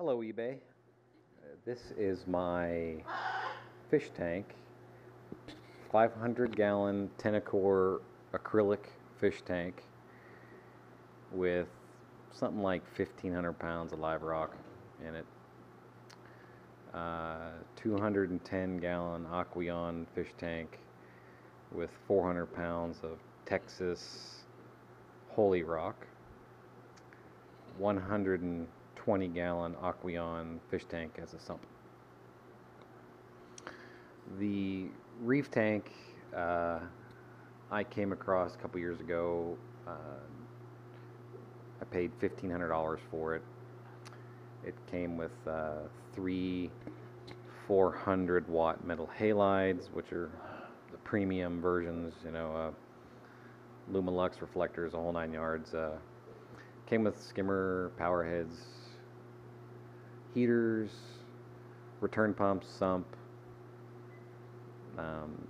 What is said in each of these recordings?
Hello eBay. Uh, this is my fish tank. 500 gallon Tenecor acrylic fish tank with something like 1500 pounds of live rock in it. Uh, 210 gallon Aqueon fish tank with 400 pounds of Texas Holey Rock. 120 gallon Aqueon fish tank as a sump. The reef tank uh, I came across a couple years ago. Uh, I paid $1,500 for it. It came with uh, three 400 watt metal halides, which are the premium versions, you know, uh, Lumalux reflectors, a whole nine yards. Uh, came with skimmer, power heads, heaters, return pumps, sump, um,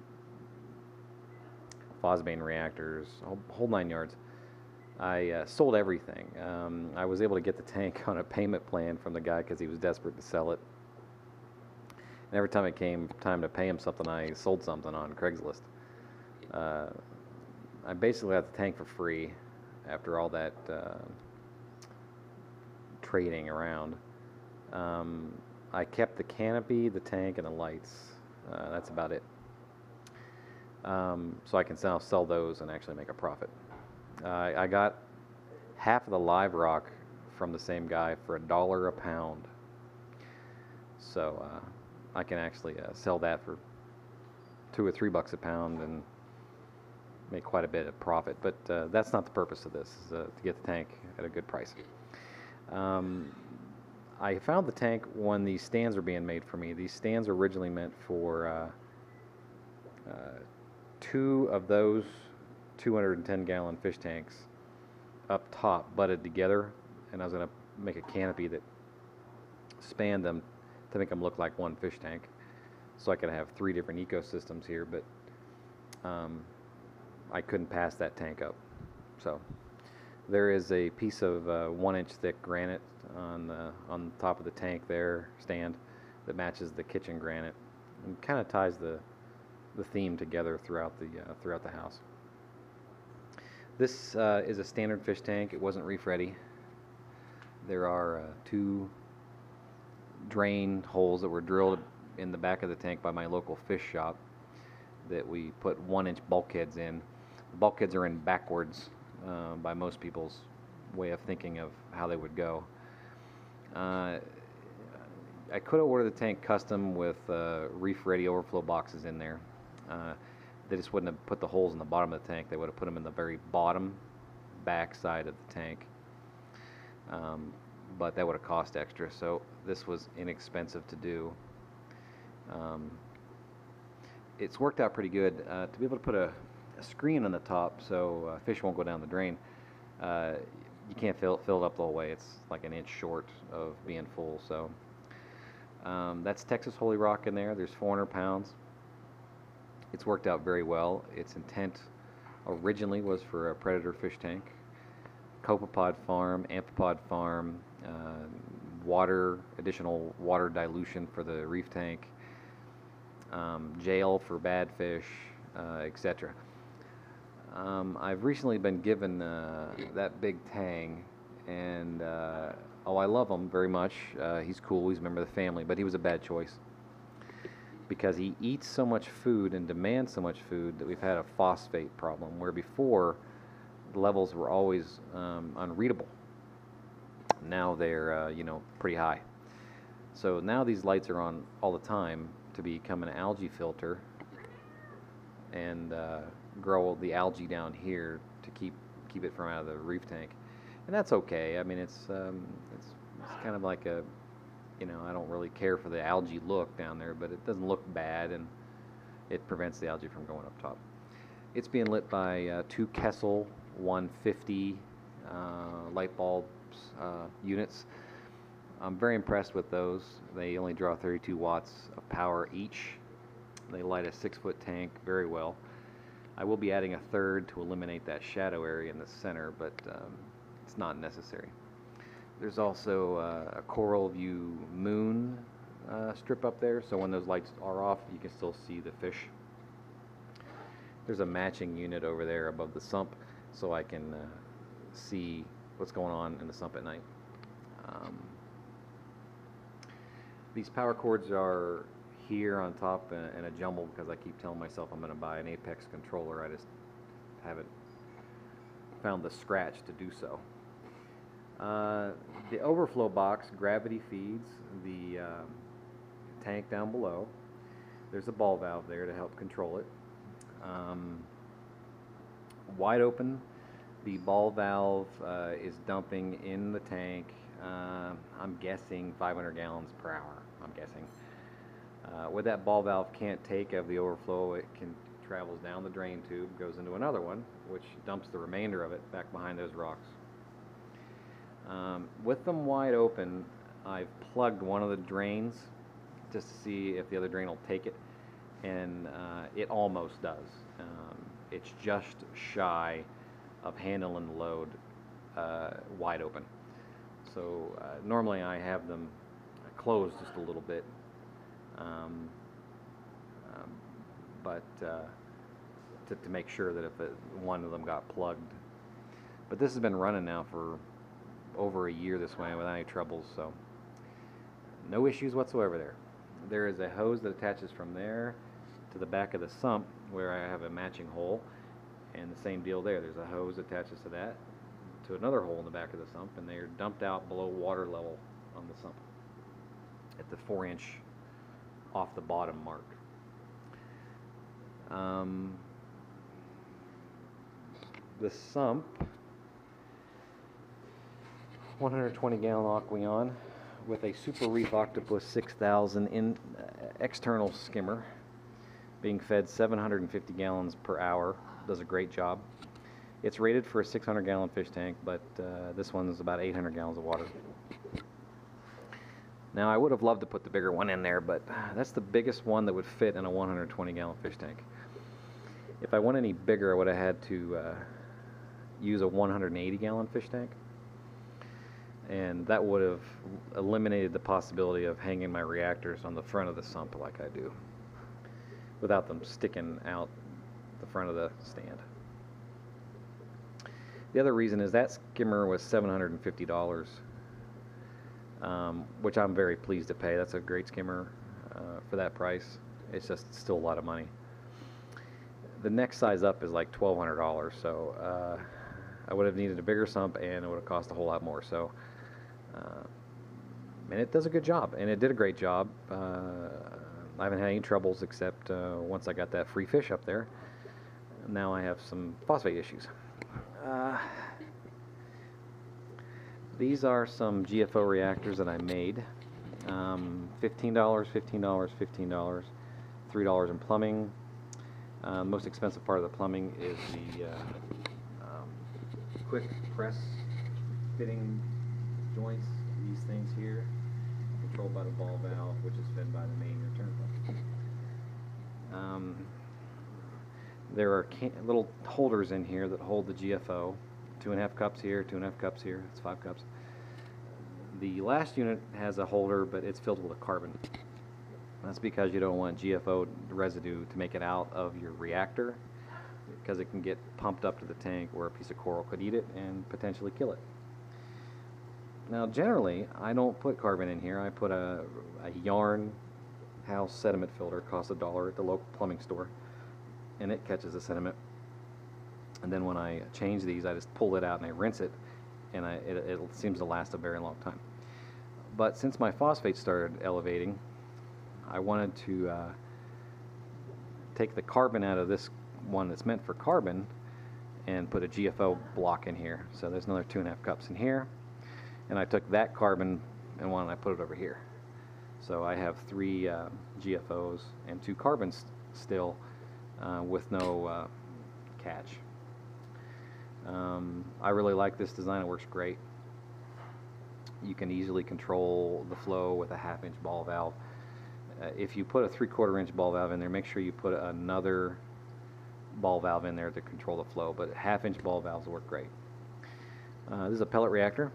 reactors, whole, whole nine yards. I uh, sold everything. Um, I was able to get the tank on a payment plan from the guy because he was desperate to sell it. And every time it came time to pay him something, I sold something on Craigslist. Uh, I basically got the tank for free after all that uh, trading around. Um, I kept the canopy, the tank, and the lights. Uh, that's about it. Um, so I can now sell those and actually make a profit. Uh, I got half of the live rock from the same guy for a dollar a pound. So uh, I can actually uh, sell that for two or three bucks a pound and make quite a bit of profit. But uh, that's not the purpose of this, is, uh, to get the tank at a good price. Um, I found the tank when these stands were being made for me. These stands are originally meant for uh, uh, two of those 210 gallon fish tanks up top butted together and I was going to make a canopy that spanned them to make them look like one fish tank so I could have three different ecosystems here but um, I couldn't pass that tank up so there is a piece of uh, one inch thick granite on the on top of the tank there stand that matches the kitchen granite and kind of ties the the theme together throughout the uh, throughout the house. This uh, is a standard fish tank. It wasn't reef ready. There are uh, two drain holes that were drilled in the back of the tank by my local fish shop that we put one inch bulkheads in. The bulkheads are in backwards uh, by most people's way of thinking of how they would go. Uh, I could have ordered the tank custom with uh, reef ready overflow boxes in there. Uh, they just wouldn't have put the holes in the bottom of the tank. They would have put them in the very bottom back side of the tank. Um, but that would have cost extra. So this was inexpensive to do. Um, it's worked out pretty good uh, to be able to put a, a screen on the top so uh, fish won't go down the drain. You can't fill, fill it up the whole way. It's like an inch short of being full. So um, that's Texas Holey Rock in there. There's 400 pounds it's worked out very well. Its intent originally was for a predator fish tank, copepod farm, amphipod farm, uh, water, additional water dilution for the reef tank, um, jail for bad fish, uh, etc. Um, I've recently been given uh, that big tang, and uh, oh, I love him very much. Uh, he's cool. He's a member of the family, but he was a bad choice because he eats so much food and demands so much food that we've had a phosphate problem where before the levels were always um, unreadable. Now they're uh, you know pretty high. So now these lights are on all the time to become an algae filter and uh, grow the algae down here to keep keep it from out of the reef tank, and that's okay. I mean it's um, it's, it's kind of like a you know, I don't really care for the algae look down there, but it doesn't look bad and it prevents the algae from going up top. It's being lit by uh, two Kessil 150 uh, light bulbs uh, units. I'm very impressed with those. They only draw 32 watts of power each. They light a six foot tank very well. I will be adding a third to eliminate that shadow area in the center, but um, it's not necessary. There's also uh, a CoralVue Moon uh, strip up there, so when those lights are off, you can still see the fish. There's a matching unit over there above the sump, so I can uh, see what's going on in the sump at night. Um, these power cords are here on top in a jumble because I keep telling myself I'm going to buy an Apex controller. I just haven't found the scratch to do so. Uh, the overflow box gravity feeds the um, tank down below. There's a ball valve there to help control it. Um, wide open, the ball valve uh, is dumping in the tank. Uh, I'm guessing 500 gallons per hour. I'm guessing. Uh, what that ball valve can't take of the overflow, it can travels down the drain tube, goes into another one, which dumps the remainder of it back behind those rocks. Um, with them wide open, I've plugged one of the drains just to see if the other drain will take it, and uh, it almost does. Um, it's just shy of handling the load uh, wide open. So uh, normally I have them closed just a little bit, um, um, but uh, to, to make sure that if it, one of them got plugged. But this has been running now for over a year this way without any troubles, so no issues whatsoever there. There is a hose that attaches from there to the back of the sump where I have a matching hole, and the same deal there. There's a hose attaches to that to another hole in the back of the sump, and they are dumped out below water level on the sump at the four inch off the bottom mark. Um, the sump 120 gallon Aqueon with a Super Reef Octopus 6000 in uh, external skimmer being fed 750 gallons per hour does a great job it's rated for a 600 gallon fish tank but uh, this one is about 800 gallons of water now I would have loved to put the bigger one in there but that's the biggest one that would fit in a 120 gallon fish tank if I want any bigger I would have had to uh, use a 180 gallon fish tank and that would have eliminated the possibility of hanging my reactors on the front of the sump like I do without them sticking out the front of the stand. The other reason is that skimmer was $750, um, which I'm very pleased to pay. That's a great skimmer uh, for that price. It's just still a lot of money. The next size up is like $1,200, so uh, I would have needed a bigger sump and it would have cost a whole lot more. So uh, and it does a good job, and it did a great job. Uh, I haven't had any troubles except uh, once I got that free fish up there. Now I have some phosphate issues. These are some GFO reactors that I made. Um, $15, $15, $15, $3 in plumbing. Uh, most expensive part of the plumbing is the uh, um, quick press fitting joints, these things here, controlled by the ball valve, which is fed by the main return pump. Um, there are little holders in here that hold the GFO. Two and a half cups here, two and a half cups here, it's five cups. The last unit has a holder, but it's filled with a carbon. That's because you don't want GFO residue to make it out of your reactor because it can get pumped up to the tank where a piece of coral could eat it and potentially kill it. Now generally, I don't put carbon in here. I put a, a yarn house sediment filter, costs a dollar at the local plumbing store, and it catches the sediment. And then when I change these, I just pull it out and I rinse it, and I, it, it seems to last a very long time. But since my phosphate started elevating, I wanted to uh, take the carbon out of this one that's meant for carbon and put a GFO block in here. So there's another two and a half cups in here and I took that carbon and one and I put it over here. So I have three uh, GFOs and two carbons still uh, with no uh, catch. Um, I really like this design, it works great. You can easily control the flow with a half inch ball valve. Uh, if you put a three quarter inch ball valve in there, make sure you put another ball valve in there to control the flow, but half inch ball valves work great. Uh, this is a pellet reactor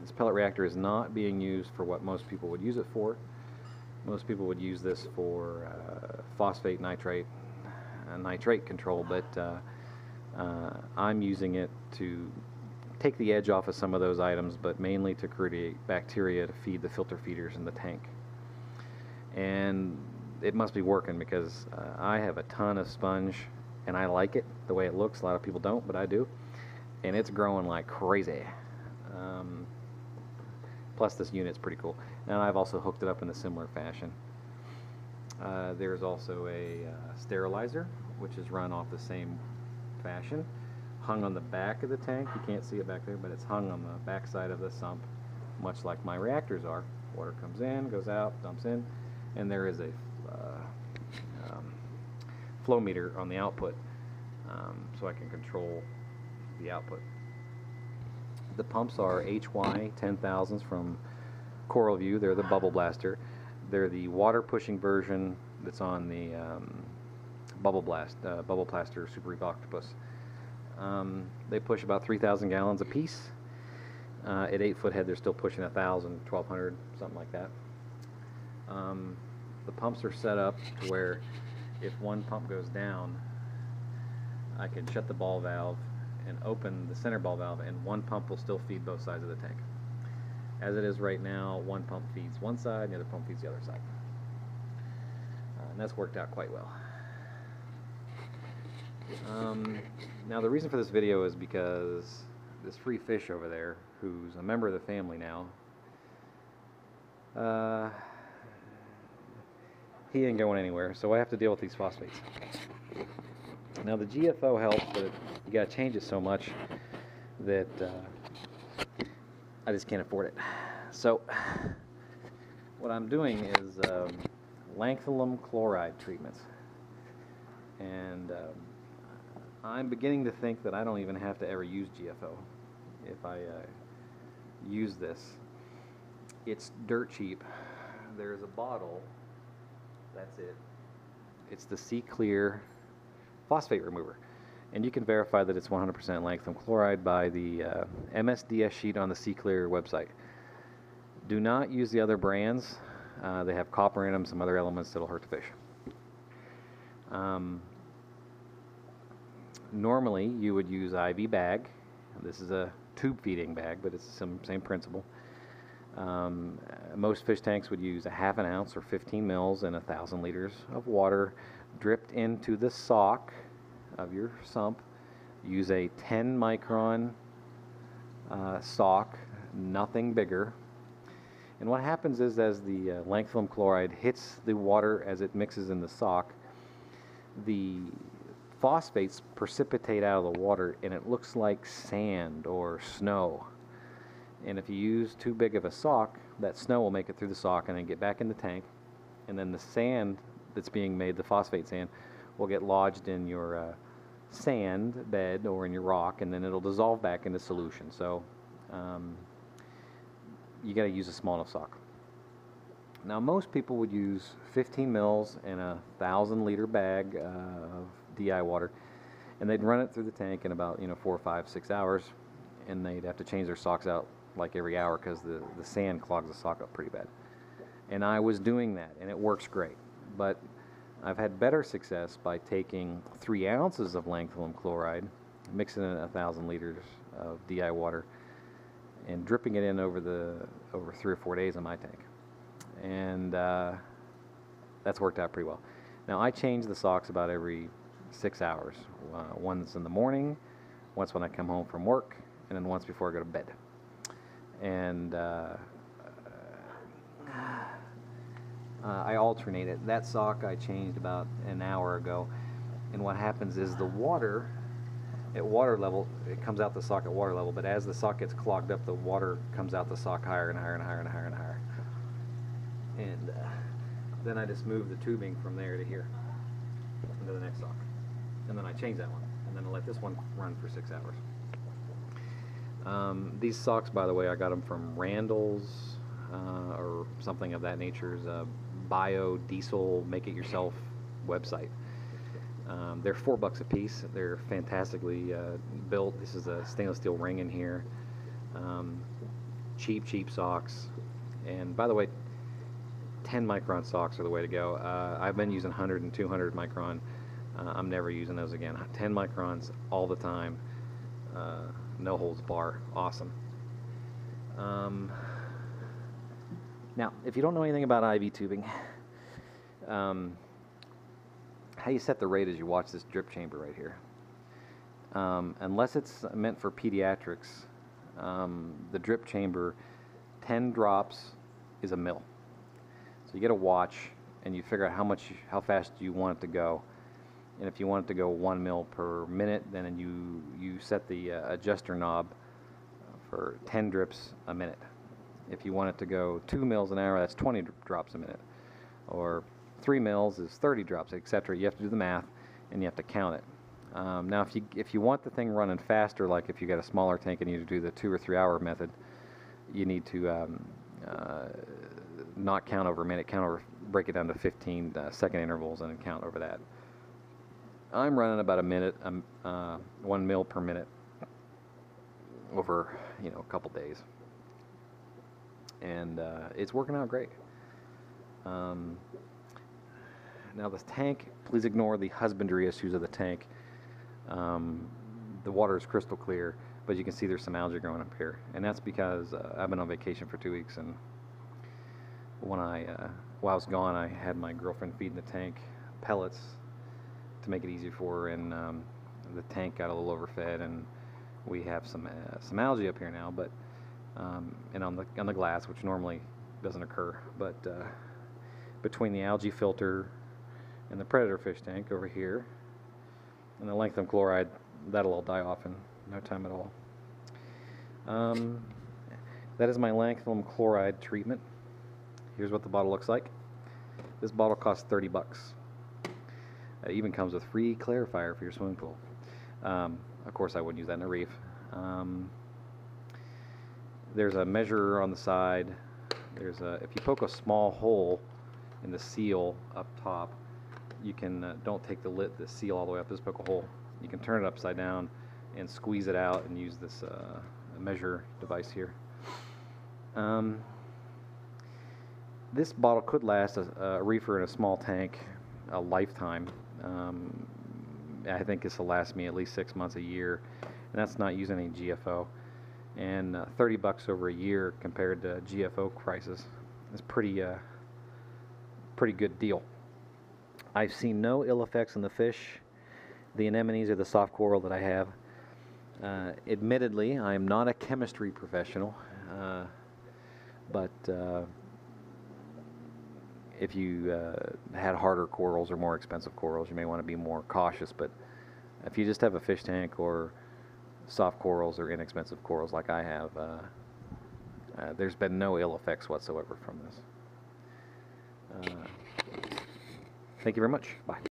This pellet reactor is not being used for what most people would use it for. Most people would use this for uh, phosphate nitrate, uh, nitrate control, but uh, I'm using it to take the edge off of some of those items, but mainly to create bacteria to feed the filter feeders in the tank. And it must be working because uh, I have a ton of sponge and I like it the way it looks. A lot of people don't, but I do. And it's growing like crazy. Um, plus, this unit's pretty cool. And I've also hooked it up in a similar fashion. Uh, there's also a uh, sterilizer, which is run off the same fashion, hung on the back of the tank. You can't see it back there, but it's hung on the back side of the sump, much like my reactors are. Water comes in, goes out, dumps in, and there is a uh, um, flow meter on the output, um, so I can control the output. The pumps are HY 10,000s from CoralVue. They're the bubble blaster. They're the water pushing version that's on the um, bubble blast, uh, bubble blaster Super Reef Octopus. Um, they push about 3,000 gallons a piece. Uh, at eight foot head, they're still pushing 1,000, 1,200, something like that. Um, the pumps are set up to where if one pump goes down, I can shut the ball valve and open the center ball valve, and one pump will still feed both sides of the tank. As it is right now, one pump feeds one side, and the other pump feeds the other side. Uh, and that's worked out quite well. Um, now, the reason for this video is because this free fish over there, who's a member of the family now, uh, he ain't going anywhere, so I have to deal with these phosphates. Now the GFO helps, but you gotta change it so much that uh, I just can't afford it. So what I'm doing is um, lanthanum chloride treatments. And um, I'm beginning to think that I don't even have to ever use GFO if I uh, use this. It's dirt cheap. There's a bottle that's it. It's the SeaKlear phosphate remover. And you can verify that it's 100% lanthanum chloride by the uh, MSDS sheet on the SeaKlear website. Do not use the other brands. Uh, they have copper in them, some other elements that'll hurt the fish. Um, normally, you would use IV bag. This is a tube feeding bag, but it's the same principle. Um, most fish tanks would use a half an ounce or 15 mils and a thousand liters of water dripped into the sock of your sump. Use a 10 micron uh, sock, nothing bigger. And what happens is, as the uh, lanthanum chloride hits the water as it mixes in the sock, the phosphates precipitate out of the water and it looks like sand or snow. And if you use too big of a sock, that snow will make it through the sock and then get back in the tank. And then the sand that's being made, the phosphate sand, will get lodged in your uh, sand bed or in your rock, and then it'll dissolve back into solution. So um, you got to use a small enough sock. Now, most people would use 15 mils in a thousand liter bag of DI water, and they'd run it through the tank in about you know four, five, six hours, and they'd have to change their socks out like every hour because the, the sand clogs the sock up pretty bad. And I was doing that, and it works great. But I've had better success by taking three ounces of lanthanum chloride, mixing it in a thousand liters of DI water, and dripping it in over the over three or four days in my tank, and uh, that's worked out pretty well. Now I change the socks about every six hours. Uh, once in the morning, once when I come home from work, and then once before I go to bed and uh, uh, I alternate it. That sock I changed about an hour ago, and what happens is the water at water level it comes out the sock at water level, but as the sock gets clogged up, the water comes out the sock higher and higher and higher and higher and higher. And uh, then I just move the tubing from there to here into the next sock, and then I change that one, and then I let this one run for six hours. Um, these socks, by the way, I got them from Randall's uh, or something of that nature. a biodiesel make-it-yourself website. Um, they're four bucks a piece. They're fantastically uh, built. This is a stainless steel ring in here. Um, cheap, cheap socks. And by the way, 10 micron socks are the way to go. Uh, I've been using 100 and 200 micron. Uh, I'm never using those again. 10 microns all the time. Uh, no holds bar. Awesome. Um, now, if you don't know anything about IV tubing, um, how you set the rate is you watch this drip chamber right here. Um, unless it's meant for pediatrics, um, the drip chamber, 10 drops is a mil. So you get a watch and you figure out how much, how fast you want it to go. And if you want it to go one mil per minute, then you you set the uh, adjuster knob for 10 drips a minute. If you want it to go two mils an hour, that's 20 dr- drops a minute. Or three mils is 30 drops, etc. You have to do the math and you have to count it. Um, now, if you if you want the thing running faster, like if you got a smaller tank and you do the two or three hour method, you need to um, uh, not count over a minute, count over, break it down to 15 uh, second intervals, and count over that. I'm running about a minute, um, uh, one mil per minute over, you know, a couple days, and uh, it's working out great. Um, now this tank, please ignore the husbandry issues of the tank. Um, the water is crystal clear, but you can see there's some algae growing up here, and that's because uh, I've been on vacation for two weeks, and when I uh, while I was gone, I had my girlfriend feeding the tank pellets to make it easy for her, and um, the tank got a little overfed, and we have some uh, some algae up here now, but um, and on the on the glass, which normally doesn't occur, but uh, between the algae filter and the predator fish tank over here, and the lanthanum chloride, that'll all die off in no time at all. Um, that is my lanthanum chloride treatment. Here's what the bottle looks like. This bottle costs 30 bucks. It even comes with free clarifier for your swimming pool. Um, of course, I wouldn't use that in a reef. Um, there's a measure on the side. There's a if you poke a small hole in the seal up top, you can uh, don't take the lid, the seal all the way up. Just poke a hole. You can turn it upside down and squeeze it out and use this uh, measure device here. Um, this bottle could last a, a reefer in a small tank a lifetime. Um, I think this will last me at least six months a year, and that's not using any GFO. And uh, 30 bucks over a year compared to GFO prices is pretty, uh, pretty good deal. I've seen no ill effects on the fish, the anemones, or the soft coral that I have. Uh, admittedly, I am not a chemistry professional, uh, but uh, if you uh, had harder corals or more expensive corals, you may want to be more cautious. But if you just have a fish tank or soft corals or inexpensive corals like I have, uh, uh, there's been no ill effects whatsoever from this. Uh, thank you very much. Bye.